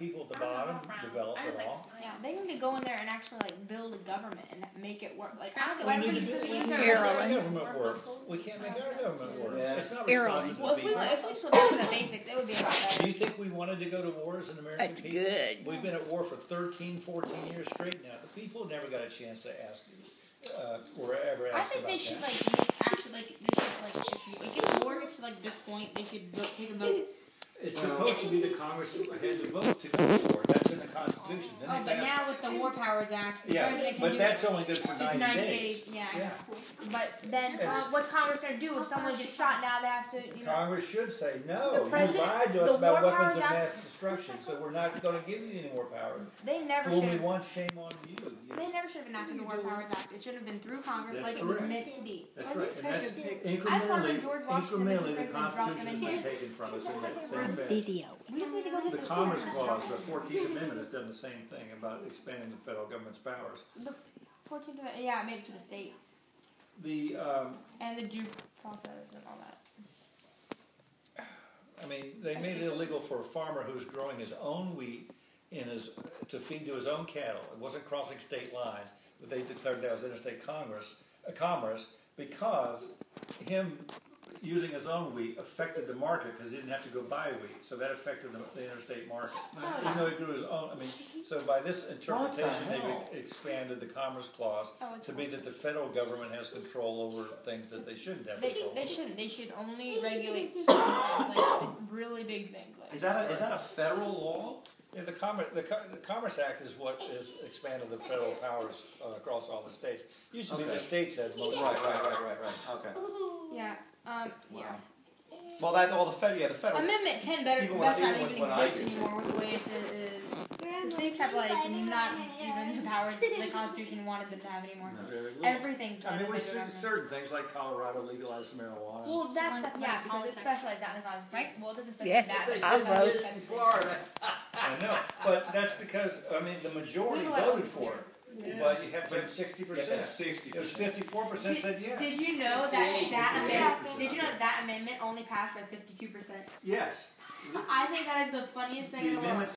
people at the I don't know, bottom develop I just it like all. Yeah, they need to go in there and actually like build a government and make it work. Like I don't get We why need to just do, says we use need to our make our government. government work. We can't make our government work. Yeah. It's not Eerily. responsible Well, to if we people. if we just go back to the basics, it would be a lot Do you think we wanted to go to war as an American That's people? good. We've been at war for 13, 14 years straight now. The people never got a chance to ask, uh, or ever I asked think about they should that. like make, actually like they should like if, you, like if war gets to like this point, they should vote, take a vote. It's supposed to be the Congress who had to vote to go to war. That's in the Constitution. Then Oh, they but passed- now with the War Powers Act, the Yeah, president can but do that's only good for just 90 90 days. days. Yeah, Yeah. But then uh, It's- what's Congress gonna do if someone gets shot? Now they have to, you know. Congress should say, no, The you president- lied to us the about War weapons Powers of Act- mass destruction, so we're not gonna give you any more power. They never Fool me should. once, shame on you. You- They never should have enacted the War Powers Act. It should have been through Congress, That's like it was correct. meant to be. That's right, and that's I just wanna incrementally, George Washington as incrementally, the president drop him Constitution in has here. been taken from us in that same fashion. Video. We just need to go get The the Commerce yeah. Clause, the Fourteenth Amendment has done the same thing about expanding the federal government's powers. The Fourteenth Amendment, yeah, it made it to the states The, um, and the due process and all that. I mean, they made it illegal for a farmer who's growing his own wheat in his, to feed to his own cattle. It wasn't crossing state lines, but they declared that was interstate commerce, uh, commerce because him using his own wheat affected the market because he didn't have to go buy wheat. So that affected the, the interstate market. Even though he grew his own, I mean, so by this interpretation, hell? they've expanded the Commerce Clause Oh, to be that the federal government has control over things that they shouldn't have They, control they over. shouldn't. They should only regulate certain things, like really big things. Like Is that a, is that a federal law? Yeah, the Commerce, the, the Commerce Act is what has expanded the federal powers uh, across all the states. Usually be the states had most Right, right, right, right, right, okay. yeah, um, yeah. Wow. Well, that, all the federal, yeah, the federal. Amendment ten better Even does not even even exist anymore with the way it is. The states have like not even the powers that the Constitution wanted them to have anymore. Very. Everything's I mean, by we the see government. certain things like Colorado legalized marijuana. Well, that's Like, yeah, because it's politics. specialized out in the Constitution. Right? Well, it doesn't Yes, specify I that. vote. in Florida. I know, but that's because, I mean, the majority We voted for it, but you have to have sixty percent. sixty It was fifty-four percent said yes. Did you know that that amendment? Did you know that, that amendment only passed by fifty-two percent? Yes. I think that is the funniest thing in the world. amendments